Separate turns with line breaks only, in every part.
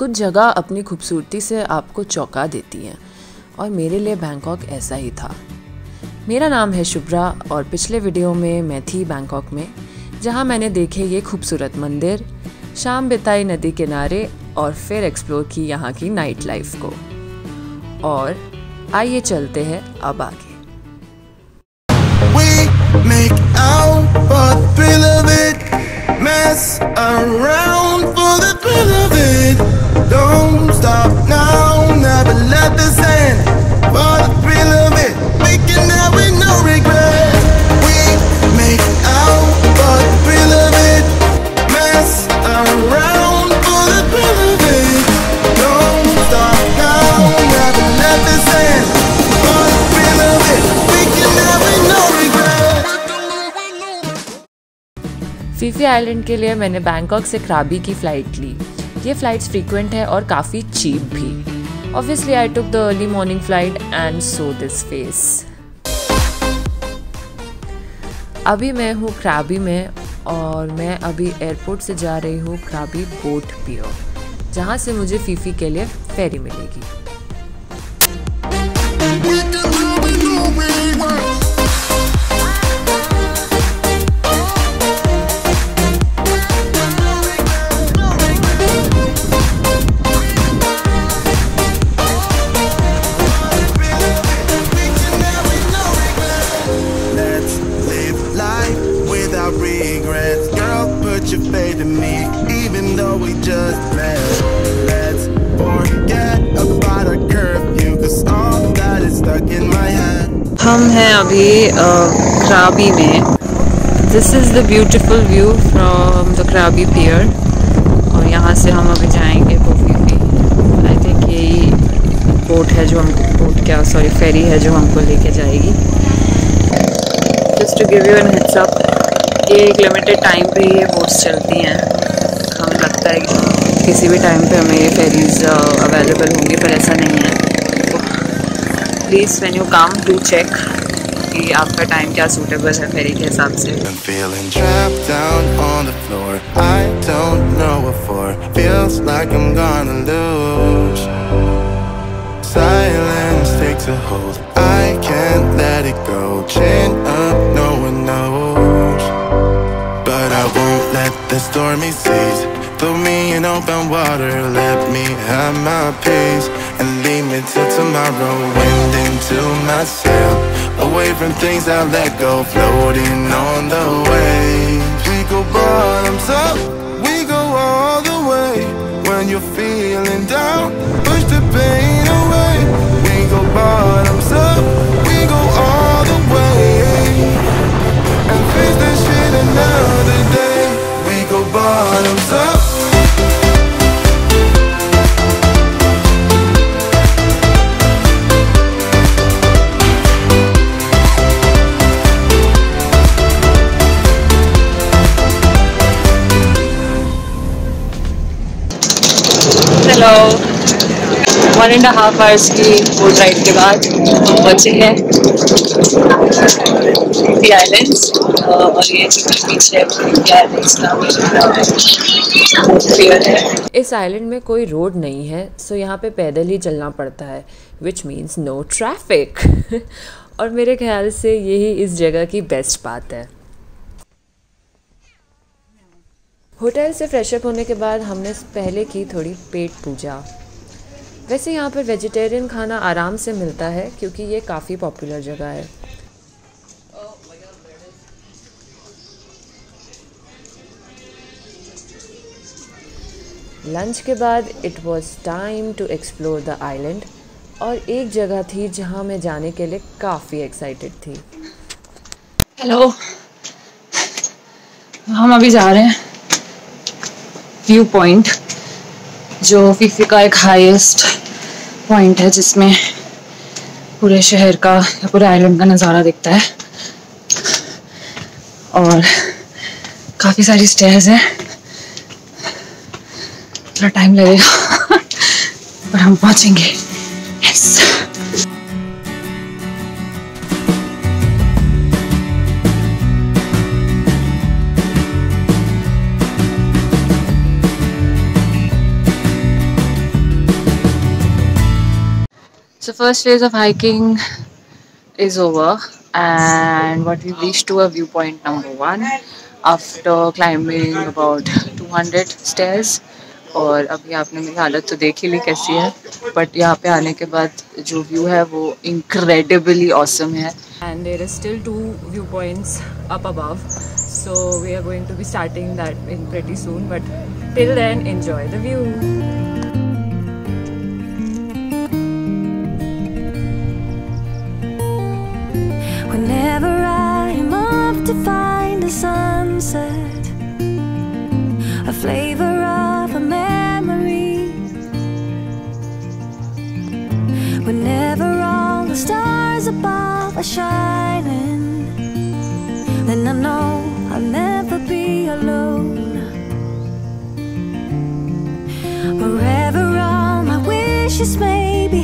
कुछ जगह अपनी खूबसूरती से आपको चौंका देती हैं, और मेरे लिए बैंकॉक ऐसा ही था। मेरा नाम है शुभ्रा, और पिछले वीडियो में मैं थी बैंकॉक में, जहाँ मैंने देखे ये खूबसूरत मंदिर, शाम बिताई नदी किनारे, और फिर एक्सप्लोर की यहाँ की नाइट लाइफ को। और आइए चलते हैं अब आगे।
We make out thrill of it. Stop now, never let this end. For the thrill of it, we can have with no regret. We make out for the thrill of it. Mess around for the thrill of it. Don't stop now, never let this end. For the thrill of it, we can have with no regret.
Phi Phi island के लिए मैंने Bangkok से क्राबी की flight ली ये flights frequent है और काफ़ी cheap भी। Obviously I took the early morning flight and so this face अभी मैं हूँ क्राबी में और मैं अभी एयरपोर्ट से जा रही हूँ क्राबी बोट पियर जहाँ से मुझे फीफी के लिए फेरी मिलेगी। हम हैं अभी क्राबी में। This is the beautiful view from the Krabi pier और यहाँ से हम अभी जाएँगे कोफीफी आई थिंक यही बोट है जो हम बोट क्या सॉरी फेरी है जो हमको लेके जाएगी। Just to give you an heads up ये एक लिमिटेड टाइम पे ये बोट्स चलती हैं। हमें लगता है कि किसी भी टाइम पे हमें ये फेरीज अवेलेबल होंगी, पर ऐसा नहीं है। Please when you come do check कि आपका टाइम क्या सूटेबल है फेरी के हिसाब से
I'm feeling trapped down on the floor. I don't know what for. Feels like I'm gonna lose. Silence takes a hold. I can't let it go. Chain up, no one knows. But I won't let the stormy seas throw me in open water. Let me have my peace and leave me till tomorrow. Wind into my sail, away from things I let go. Floating on the waves. We go bottoms up, we go all the way. When you're feeling down, push the pain away. We go bottoms up, one and
half hours की boat ride के बाद हम पहुँचे हैं islands और ये islands है इस आइलैंड में कोई रोड नहीं है सो यहाँ पे पैदल ही चलना पड़ता है विच मीन्स नो ट्रैफ़िक और मेरे ख्याल से यही इस जगह की बेस्ट बात है। होटल से फ्रेशअप होने के बाद हमने पहले की थोड़ी पेट पूजा। वैसे यहाँ पर वेजिटेरियन खाना आराम से मिलता है, क्योंकि ये काफ़ी पॉपुलर जगह है। लंच के बाद it was time to explore the island और एक जगह थी जहाँ मैं जाने के लिए काफ़ी एक्साइटेड थी।
हेलो हम अभी जा रहे हैं व्यू पॉइंट जो फीफी का एक हाईएस्ट पॉइंट है जिसमें पूरे शहर का या पूरे आइलैंड का नज़ारा दिखता है। और काफ़ी सारी स्टेयर्स हैं। थोड़ा टाइम लगेगा, पर हम पहुँचेंगे। first phase of hiking is over and what we reached to a viewpoint number one after climbing about 200 stairs. और अभी आपने मेरी हालत तो देख ही ली कैसी है बट यहाँ पे आने के बाद जो व्यू है वो इनक्रेडिबली ऑसम है। And there are still to view point up अब so we are going to be starting that in pretty soon but till then enjoy the view
sunset, a flavor of a memory. Whenever all the stars above are shining, then I know I'll never be alone. Wherever all my wishes may be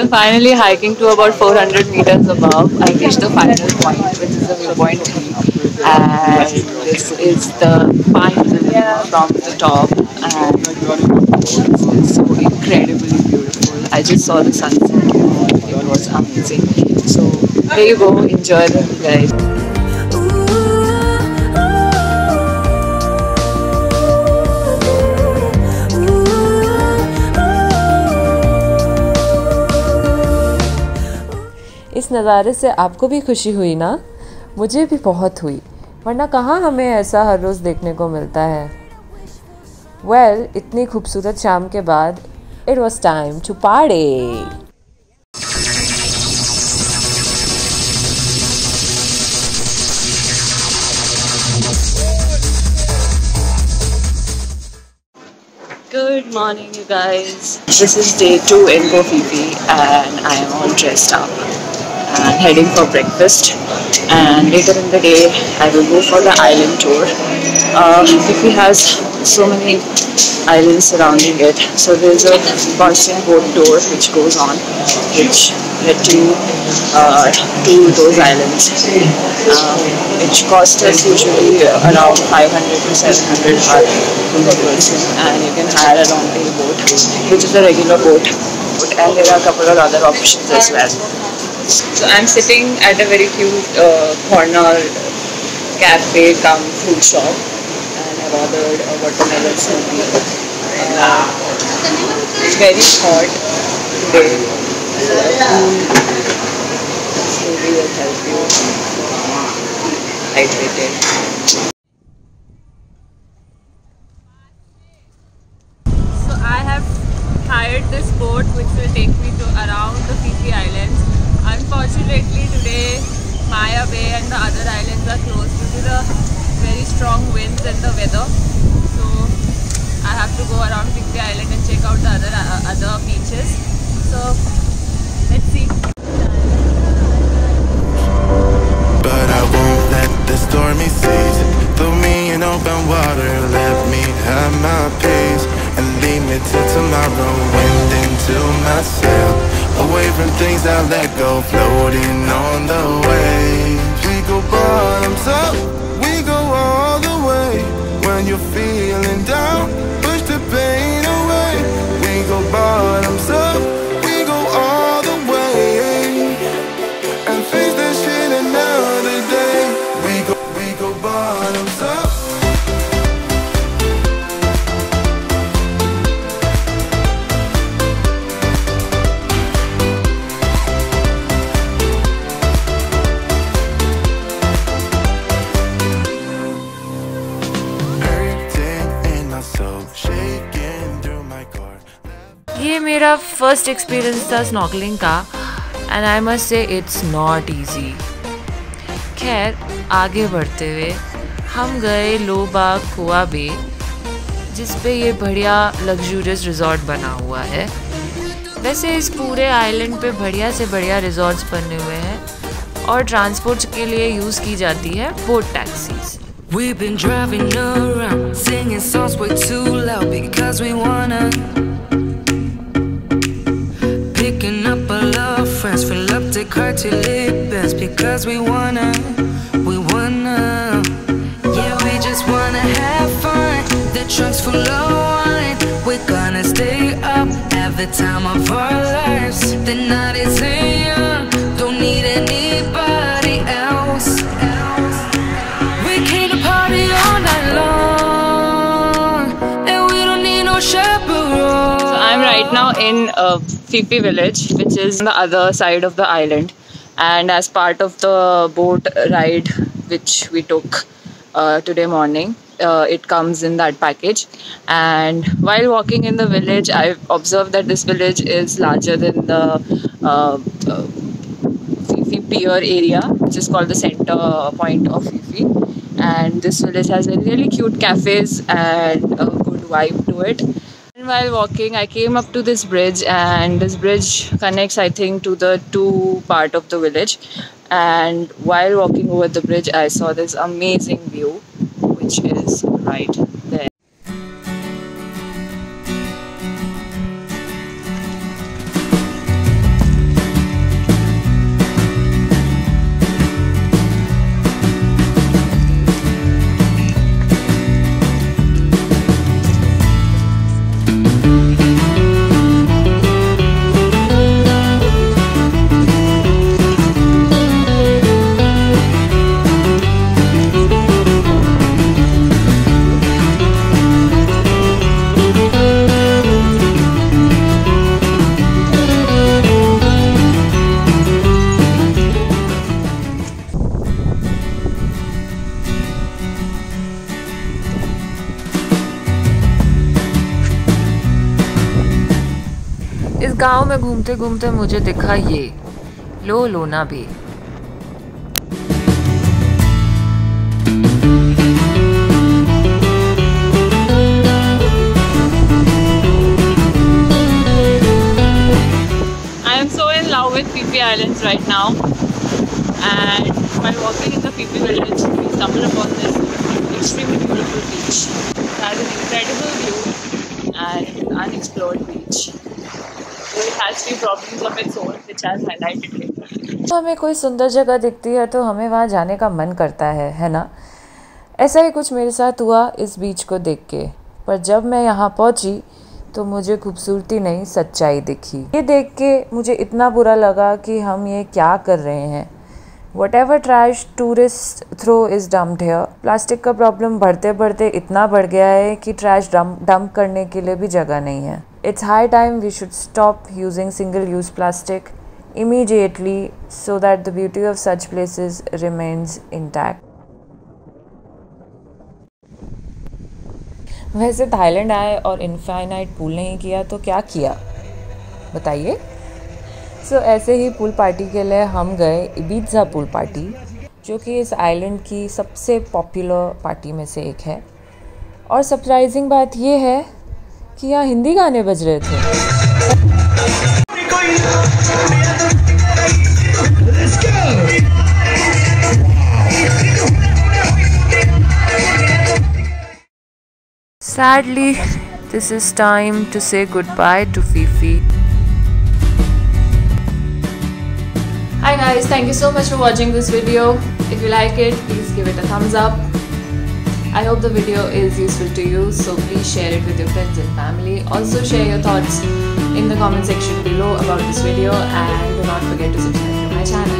So finally hiking to about 400 meters above, I reached the final point, which is the viewpoint 3. And this is the final from the top and it's so incredibly beautiful. I just saw the sunset it was amazing. So there you go, enjoy them guys.
नज़ारे से आपको भी खुशी हुई ना मुझे भी बहुत हुई वरना कहाँ हमें ऐसा हर रोज़ देखने को मिलता है वेल well, इतनी खूबसूरत शाम के बाद इट वॉज़ टाइम टू पाड़े
Good morning, you guys. This is day two in Kofifi, and I am all dressed up. And heading for breakfast and later in the day I will go for the island tour. Uh, Fifi has so many islands surrounding it so there's a constant boat tour which goes on which led to uh, to those islands uh, which cost us usually around 500 to 700 baht per person and you can hire a long tail boat which is a regular boat and there are a couple of other options as well. So I'm sitting at a very cute uh, corner cafe come food shop and I've ordered a watermelon smoothie. Uh, it's very hot today. So a cool smoothie will help you hydrated. So I have hired this boat which will take me to around the Fiji Islands Unfortunately today Maya Bay and the other islands are closed due to the very strong winds and the weather. So I have to go around Victory Island and check out the other uh, other beaches. So let's see.
But I won't let the stormy seas throw me in open water. Let me have my peace and leave me till tomorrow. Wind into my sail. Away from things I let go Floating on the waves We go bottoms up We go all the way. When you're feeling down
first experience था snorkelling का and I must say it's not easy खैर आगे बढ़ते हुए हम गए लोबाग कुआ बे जिस पे ये बढ़िया लग्जूरियस रिजॉर्ट बना हुआ है वैसे इस पूरे आइलैंड पे बढ़िया से बढ़िया रिजॉर्ट्स बने हुए हैं और ट्रांसपोर्ट के लिए यूज़ की जाती है boat taxis
We've been driving around, singing songs way too loud because we wanna. Car till it bends because we wanna. We wanna. Yeah, we just wanna have fun. The trunk's full of wine. We're gonna stay up, have the time of our lives. The night is young, don't need anybody else. We came to party all night long, and we don't need no chaperone.
So I'm right now in uh, Fifi village, which is on the other side of the island. And as part of the boat ride which we took uh, today morning, uh, it comes in that package. And while walking in the village, I observed that this village is larger than the uh, Fifi Pier area, which is called the center point of Fifi. And this village has really cute cafes and a good vibe to it. While walking, I came up to this bridge, and this bridge connects, I think, to the two part of the village. And while walking over the bridge, I saw this amazing view, which is right
गाँव में घूमते घूमते मुझे दिखा ये लो लोना भी
Islands right now. And while walking in the Fifi village, we stumbled upon this extremely beautiful beach. It has an incredible view and an unexplored beach.
तो हमें कोई सुंदर जगह दिखती है तो हमें वहाँ जाने का मन करता है है ना? ऐसा ही कुछ मेरे साथ हुआ इस बीच को देख के। पर जब मैं यहाँ पहुँची तो मुझे खूबसूरती नहीं, सच्चाई दिखी। ये देख के मुझे इतना बुरा लगा कि हम ये क्या कर रहे हैं। Whatever trash tourist throw is dumped here plastic का प्रॉब्लम बढ़ते बढ़ते इतना बढ़ गया है कि ट्रैश डंप करने के लिए भी जगह नहीं है। It's high time we should stop using single use plastic immediately so that the beauty of such places remains intact. वैसे थाईलैंड आए और इनफाइनाइट पूल नहीं किया तो क्या किया? बताइए। सो so, ऐसे ही पूल पार्टी के लिए हम गए इबीजा पूल पार्टी जो कि इस आइलैंड की सबसे पॉपुलर पार्टी में से एक है। और सरप्राइजिंग बात यह है कि यहाँ हिंदी गाने बज रहे थे Sadly, this is time to say goodbye to Fifi.
Hi guys, thank you so much for watching this video. If you like it, please give it a thumbs up. I hope the video is useful to you, so please share it with your friends and family. Also share your thoughts in the comment section below about this video and do not forget to subscribe to my channel.